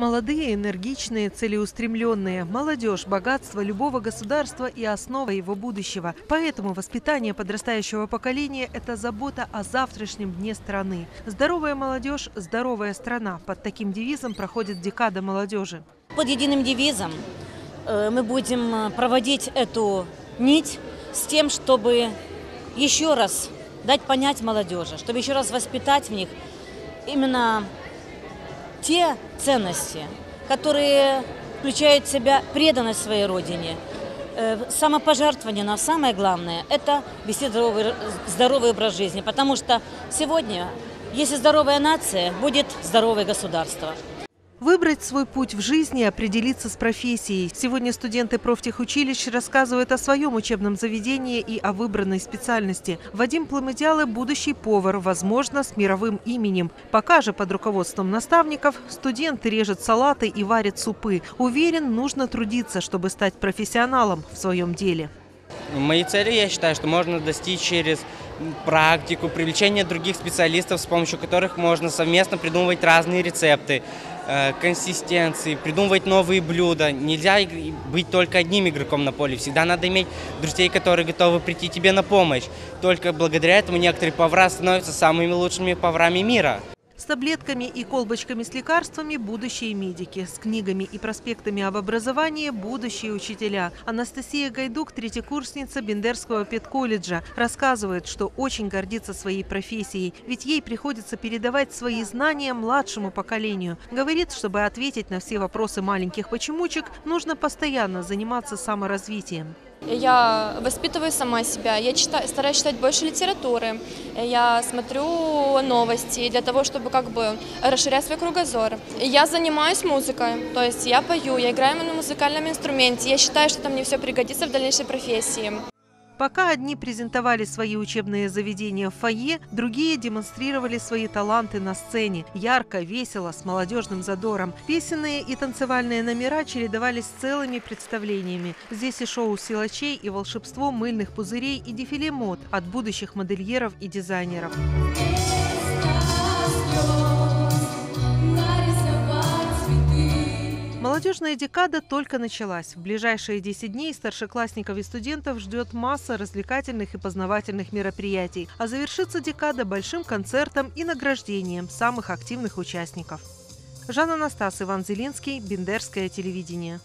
Молодые, энергичные, целеустремленные. Молодежь – богатство любого государства и основа его будущего. Поэтому воспитание подрастающего поколения – это забота о завтрашнем дне страны. Здоровая молодежь – здоровая страна. Под таким девизом проходит декада молодежи. Под единым девизом э, мы будем э, проводить эту нить с тем, чтобы еще раз дать понять молодежи, чтобы еще раз воспитать в них именно те ценности, которые включают в себя преданность своей родине, э, самопожертвование, но самое главное – это вести здоровый, здоровый образ жизни, потому что сегодня, если здоровая нация, будет здоровое государство. Выбрать свой путь в жизни, определиться с профессией. Сегодня студенты профтехучилищ рассказывают о своем учебном заведении и о выбранной специальности. Вадим Пламедялы – будущий повар, возможно, с мировым именем. Пока же под руководством наставников студент режет салаты и варит супы. Уверен, нужно трудиться, чтобы стать профессионалом в своем деле. Мои цели, я считаю, что можно достичь через практику, привлечение других специалистов, с помощью которых можно совместно придумывать разные рецепты, Э, консистенции, придумывать новые блюда. Нельзя быть только одним игроком на поле. Всегда надо иметь друзей, которые готовы прийти тебе на помощь. Только благодаря этому некоторые повара становятся самыми лучшими поварами мира. С таблетками и колбочками с лекарствами – будущие медики. С книгами и проспектами об образовании – будущие учителя. Анастасия Гайдук, третьекурсница Бендерского педколледжа, рассказывает, что очень гордится своей профессией, ведь ей приходится передавать свои знания младшему поколению. Говорит, чтобы ответить на все вопросы маленьких почемучек, нужно постоянно заниматься саморазвитием. Я воспитываю сама себя, я читаю, стараюсь читать больше литературы, я смотрю новости для того, чтобы как бы расширять свой кругозор. Я занимаюсь музыкой, то есть я пою, я играю на музыкальном инструменте. Я считаю, что это мне все пригодится в дальнейшей профессии. Пока одни презентовали свои учебные заведения в фойе, другие демонстрировали свои таланты на сцене. Ярко, весело, с молодежным задором. Песенные и танцевальные номера чередовались с целыми представлениями. Здесь и шоу силачей, и волшебство мыльных пузырей, и дефиле мод от будущих модельеров и дизайнеров. Молодежная декада только началась. В ближайшие 10 дней старшеклассников и студентов ждет масса развлекательных и познавательных мероприятий. А завершится декада большим концертом и награждением самых активных участников. Жанна Настас, Иван Зелинский, Бендерское телевидение.